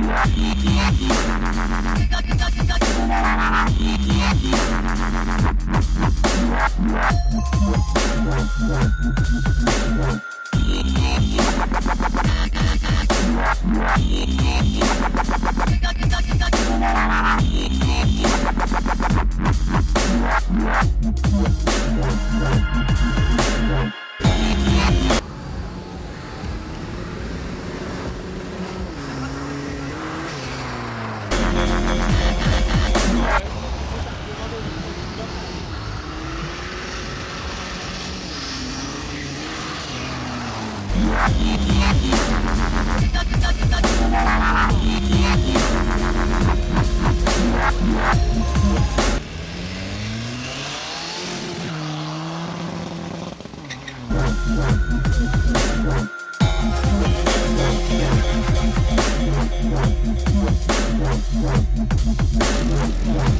Yeah. Thank